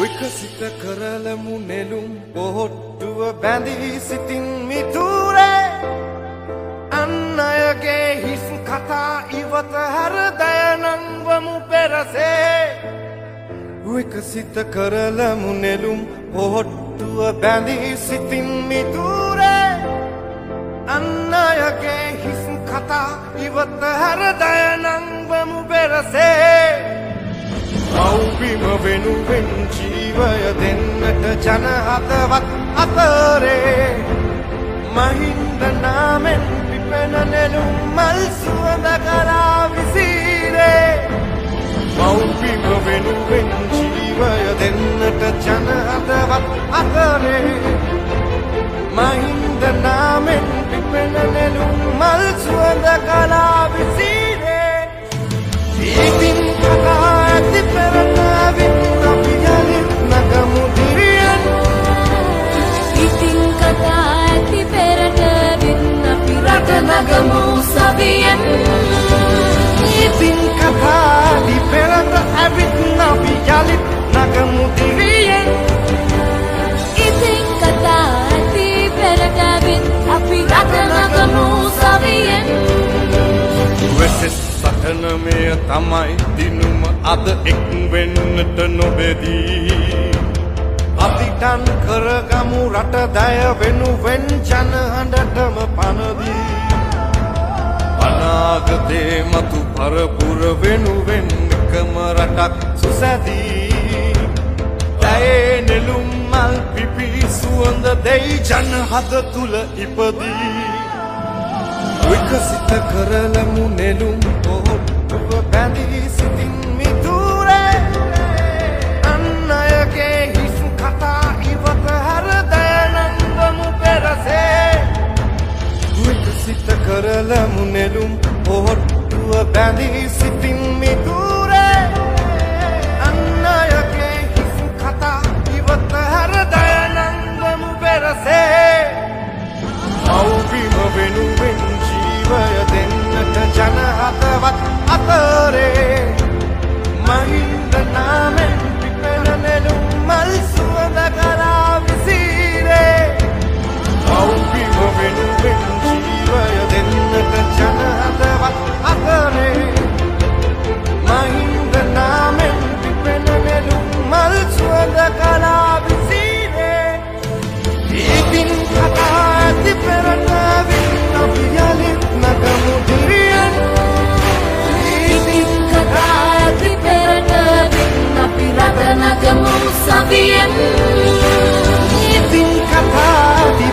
විකසිත කරලමු නෙළුම් පොහොට්ටුව බැඳී සිටින් මිතුරේ. අන්න අයගේ හිස් කතා ඉවත හැර දයනංවමු පෙරසේ. විකසිත කරලමු නෙළුම් පොහොට්ටුව බැඳී සිටින් මිතුරේ. අන්න අයගේ හිස් කතා ඉවත හැර දයනංවමු පෙරසේ. මව්බිම වෙනුවෙන් ජීවය දෙන්නට ජනහතවත් අතරේ මහින්ද නාමෙන් පිපෙන නෙළුම් මල් සුවඳ කරා විසිරේ. මව්බිම වෙනුවෙන් ජීවය දෙන්නට ජනහතවත් අතරේ මහින්ද නාමෙන් පිපෙන නෙළුම් මල් සුවඳ කරා නගමු සවියෙන්. ඉතින් කතාදි පෙරට ඇවිත් අපි යලිත් නගමු දිරියෙන් ඉතින් කතා ඇති පෙරට වින් අපි රට නගමු සවියෙන්. වෙසෙස් සටනමය තමයි දිනුම අද එක් වෙන්නට නොබෙදී. අපිටන් කරගමු රට දය වෙනුවෙන් ජනහඬටම පනදී අනාගතේ මතු පරපුර වෙනුවෙන් එකම රටක් සුසැදී. දැයේ නෙළුම් මල් පිපි සුවඳ දෙයි ජනහද තුළ ඉපදී. විකසිත කරලමු නෙළුම් පොහොට්ටුව බැඳී සිටින් මිතුරේ. අන්න අයගේ හිස් කතා ඉවත හැර දයනංගමු පෙරසේ. විකසිත කරලමු නෙළුම් පොහොට්ටුව බැඳී සිටින් මිතුරේ අන්න අයගේ හිස් කතා ඉවත හැර දයනංගමු පෙරසේ. මව්බිම වෙනුවෙන් ජීවය දෙන්නට ජනහතවත් අතරේ. Ibn kata di